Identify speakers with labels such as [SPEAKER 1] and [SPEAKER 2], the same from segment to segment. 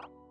[SPEAKER 1] you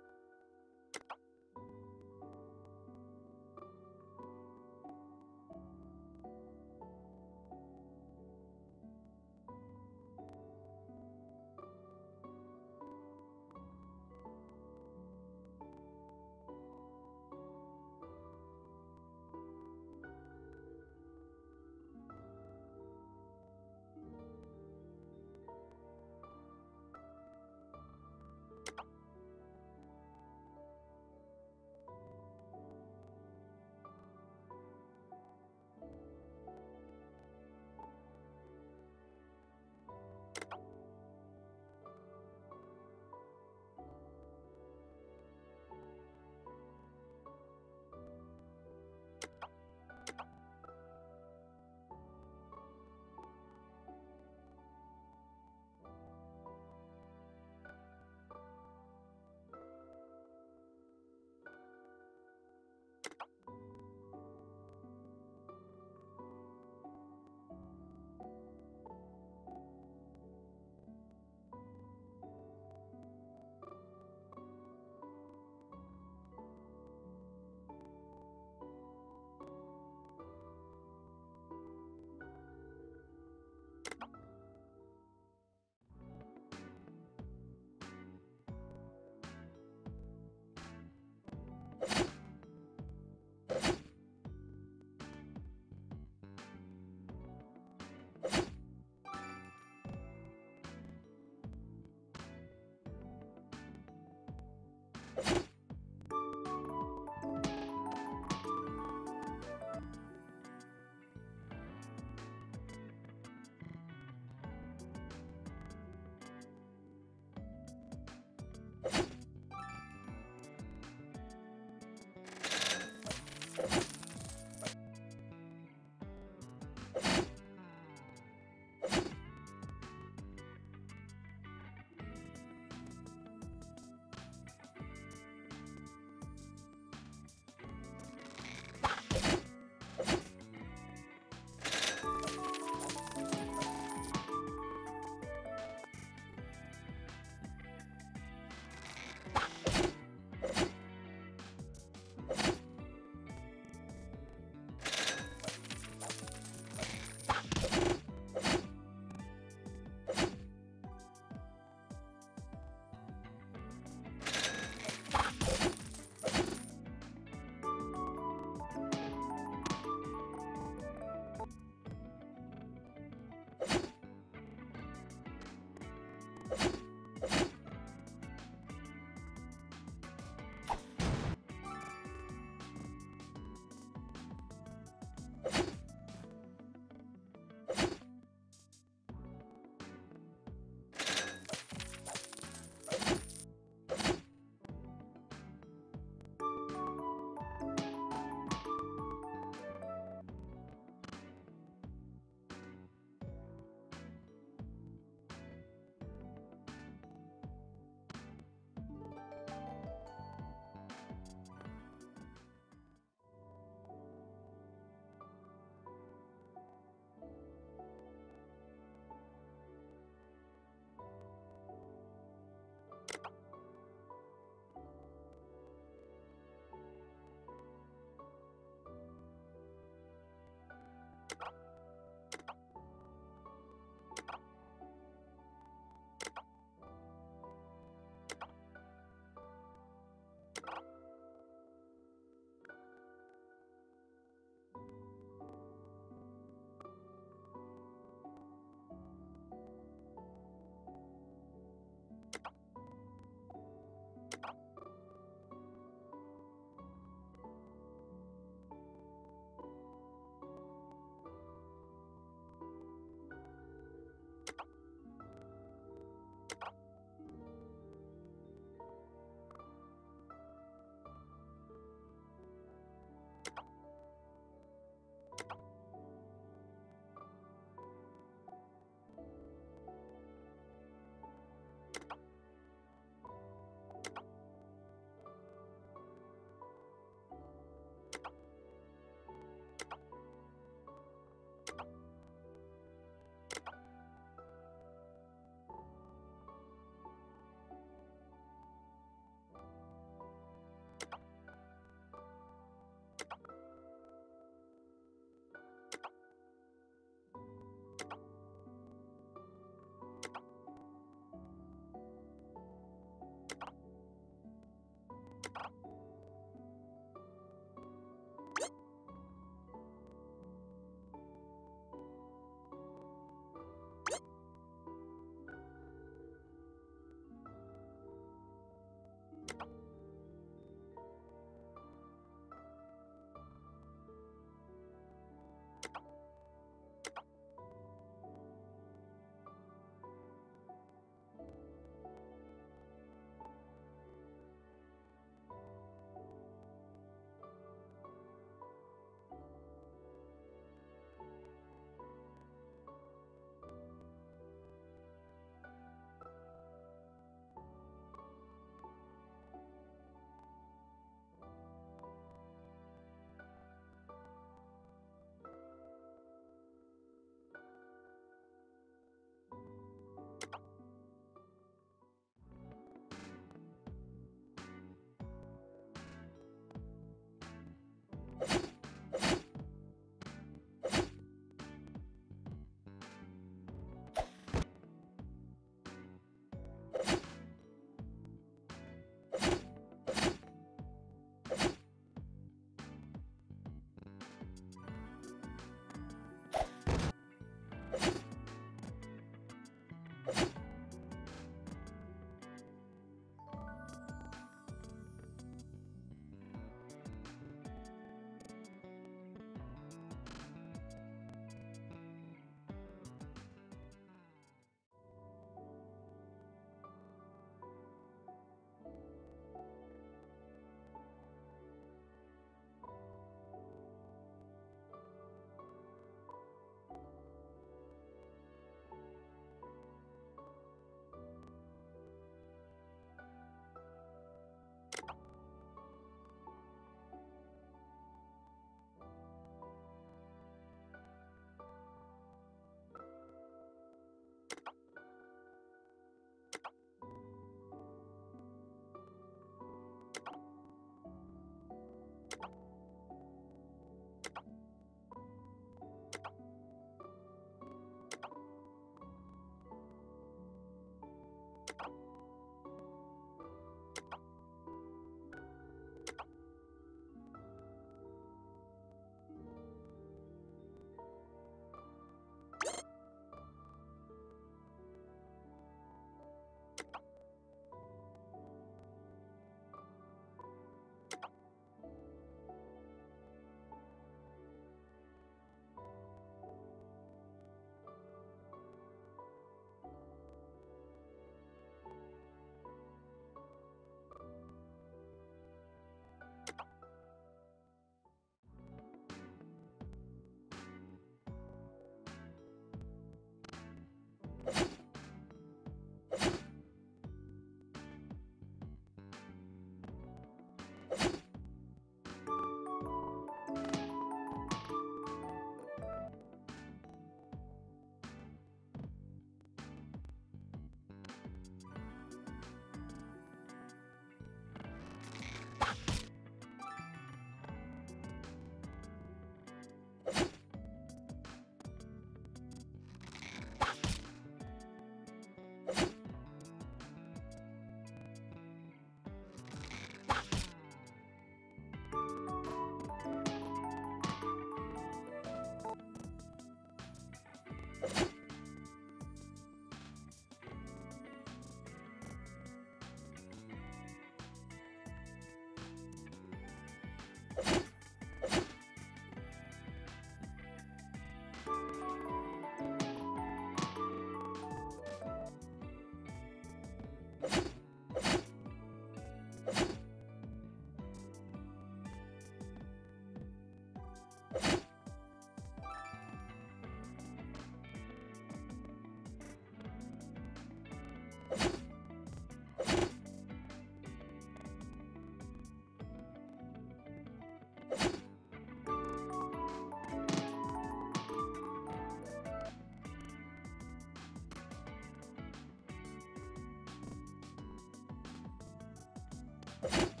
[SPEAKER 1] you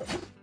[SPEAKER 1] you